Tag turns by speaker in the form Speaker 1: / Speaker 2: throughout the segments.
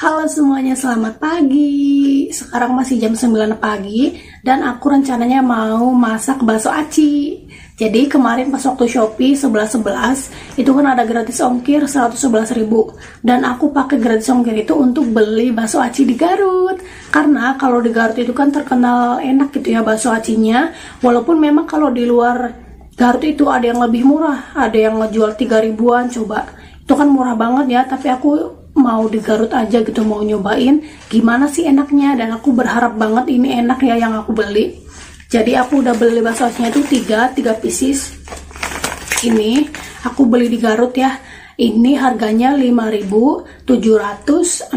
Speaker 1: Halo semuanya, selamat pagi. Sekarang masih jam 9 pagi dan aku rencananya mau masak bakso aci. Jadi kemarin pas waktu Shopee 11.11 itu kan ada gratis ongkir 111.000 dan aku pakai gratis ongkir itu untuk beli bakso aci di Garut. Karena kalau di Garut itu kan terkenal enak gitu ya bakso acinya. Walaupun memang kalau di luar Garut itu ada yang lebih murah, ada yang ngejual 3 ribuan coba. Itu kan murah banget ya, tapi aku mau di Garut aja gitu mau nyobain gimana sih enaknya? Dan aku berharap banget ini enak ya yang aku beli. Jadi aku udah beli bakso acinya itu 3 3 pieces. Ini aku beli di Garut ya. Ini harganya 5.740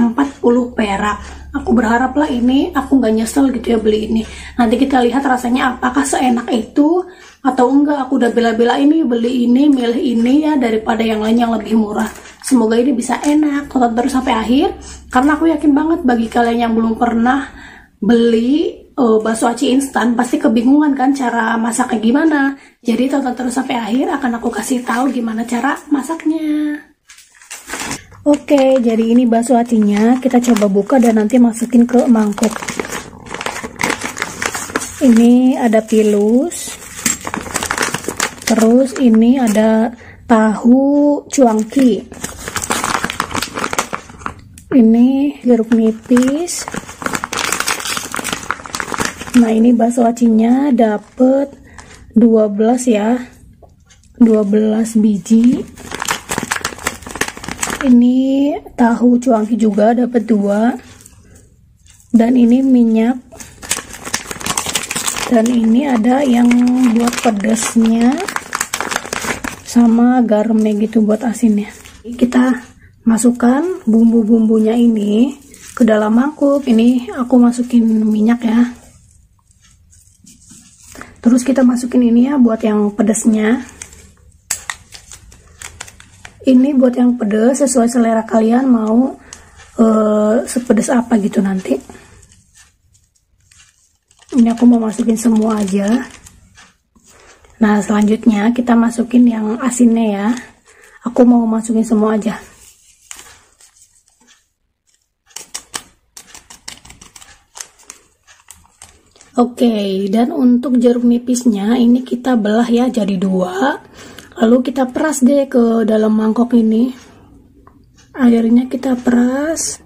Speaker 1: perak aku berharap lah ini aku nggak nyesel gitu ya beli ini nanti kita lihat rasanya apakah seenak itu atau enggak aku udah bela-bela ini beli ini milih ini ya daripada yang lain yang lebih murah Semoga ini bisa enak, tonton terus sampai akhir karena aku yakin banget bagi kalian yang belum pernah beli uh, bakso aci instan pasti kebingungan kan cara masaknya gimana. Jadi tonton terus sampai akhir akan aku kasih tahu gimana cara masaknya. Oke, jadi ini bakso acinya kita coba buka dan nanti masukin ke mangkuk. Ini ada pilus. Terus ini ada tahu cuangki. Ini jeruk nipis. Nah ini bakso acinya dapet 12 ya. 12 biji ini tahu cuangki juga dapat dua. Dan ini minyak. Dan ini ada yang buat pedasnya sama garamnya gitu buat asinnya. Kita masukkan bumbu-bumbunya ini ke dalam mangkuk. Ini aku masukin minyak ya. Terus kita masukin ini ya buat yang pedasnya ini buat yang pedas sesuai selera kalian mau uh, sepedas apa gitu nanti. Ini aku mau masukin semua aja. Nah selanjutnya kita masukin yang asinnya ya. Aku mau masukin semua aja. Oke, okay, dan untuk jeruk nipisnya ini kita belah ya jadi dua. Lalu kita peras deh ke dalam mangkok ini. Airnya kita peras.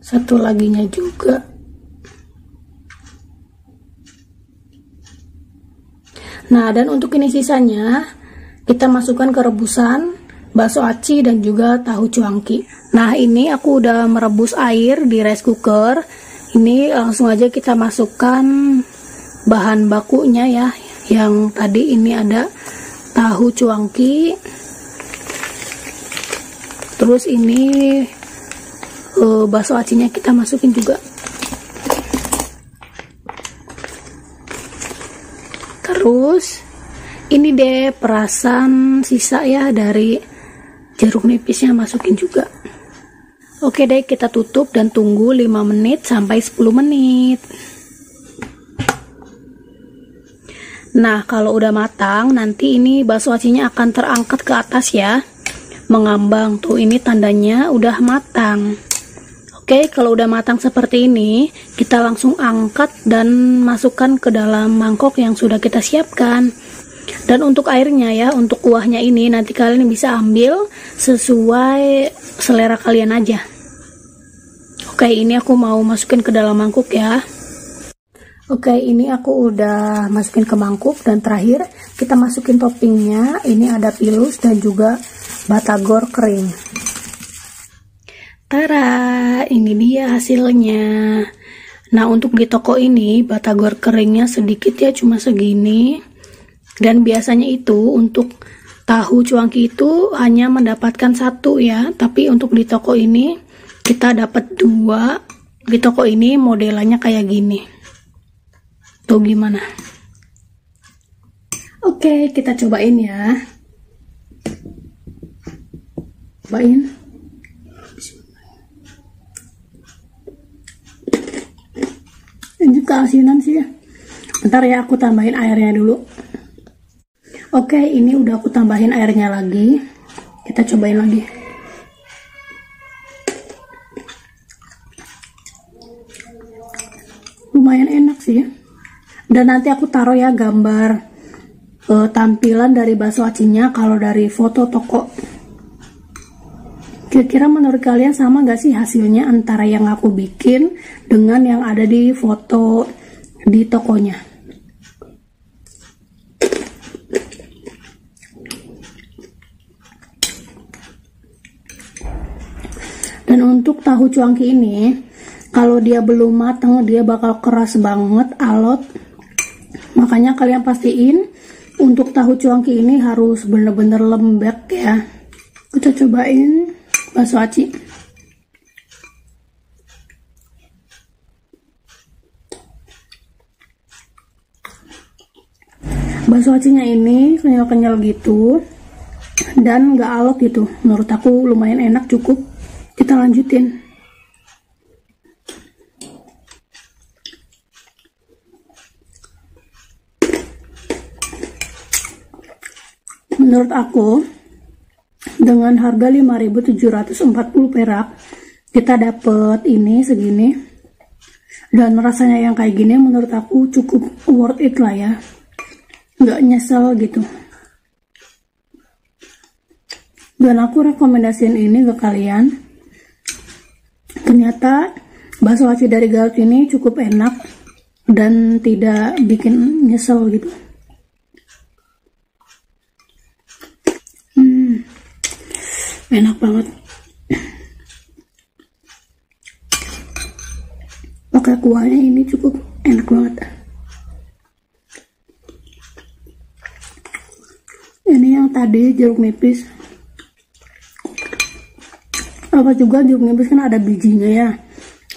Speaker 1: Satu laginya juga. Nah, dan untuk ini sisanya kita masukkan ke rebusan bakso aci dan juga tahu cuangki. Nah, ini aku udah merebus air di rice cooker ini langsung aja kita masukkan bahan bakunya ya yang tadi ini ada tahu cuangki. Terus ini uh, bakso acinya kita masukin juga. Terus ini deh perasan sisa ya dari jeruk nipisnya masukin juga. Oke deh kita tutup dan tunggu 5 menit sampai 10 menit Nah kalau udah matang nanti ini bakso acinya akan terangkat ke atas ya. Mengambang tuh ini tandanya udah matang. Oke kalau udah matang seperti ini kita langsung angkat dan masukkan ke dalam mangkok yang sudah kita siapkan. Dan untuk airnya ya untuk kuahnya ini nanti kalian bisa ambil sesuai selera kalian aja. Oke ini aku mau masukin ke dalam mangkuk ya oke ini aku udah masukin ke mangkuk dan terakhir kita masukin toppingnya. Ini ada pilus dan juga batagor kering. Tara, ini dia hasilnya. Nah, untuk di toko ini, batagor keringnya sedikit ya, cuma segini. Dan biasanya itu untuk tahu cuangki itu hanya mendapatkan satu ya. Tapi untuk di toko ini kita dapat dua. Di toko ini modelannya kayak gini tuh gimana? Oke kita cobain ya. Cobain. Ini keasinan sih ya. Bentar ya aku tambahin airnya dulu. Oke, ini udah aku tambahin airnya lagi. Kita cobain lagi. lumayan enak sih dan nanti aku taruh ya gambar uh, tampilan dari bakso acinya kalau dari foto toko. Kira-kira menurut kalian sama gak sih hasilnya antara yang aku bikin dengan yang ada di foto di tokonya? Dan untuk tahu cuangki ini kalau dia belum matang dia bakal keras banget alot makanya kalian pastiin untuk tahu cuangki ini harus bener-bener lembek ya. Kita cobain bakso aci. Bakso acinya ini kenyal-kenyal gitu dan gak alot gitu. Menurut aku lumayan enak cukup. Kita lanjutin menurut aku dengan harga 5.740 perak kita dapet ini segini. Dan rasanya yang kayak gini menurut aku cukup worth it lah ya. Nggak nyesel gitu. Dan aku rekomendasiin ini ke kalian. Ternyata bakso aci dari Garut ini cukup enak dan tidak bikin nyesel gitu enak banget. Pakai kuahnya ini cukup enak banget. Ini yang tadi jeruk nipis. Apa juga jeruk nipis kan ada bijinya ya.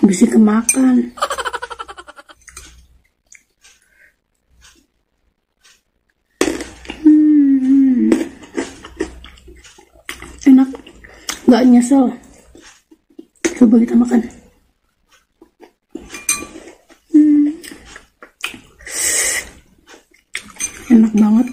Speaker 1: Bisa kemakan nggak nyesel coba kita makan hmm. enak banget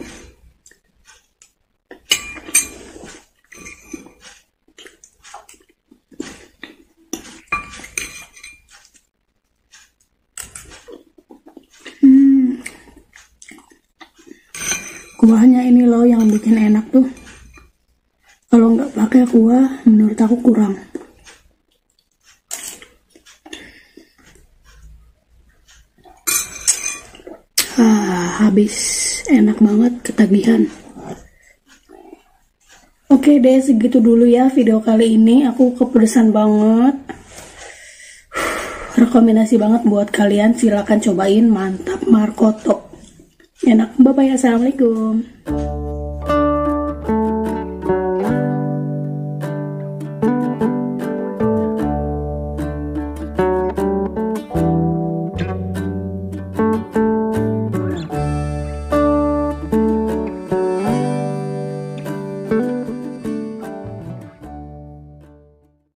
Speaker 1: hmm. kuahnya ini loh yang bikin enak tuh pakai kuah menurut aku kurang. Ah, habis. Enak banget ketagihan. Oke deh segitu dulu ya video kali ini. Aku kepedesan banget. Rekomendasi banget buat kalian. Silahkan cobain. Mantap markoto enak. Bye bye assalamualaikum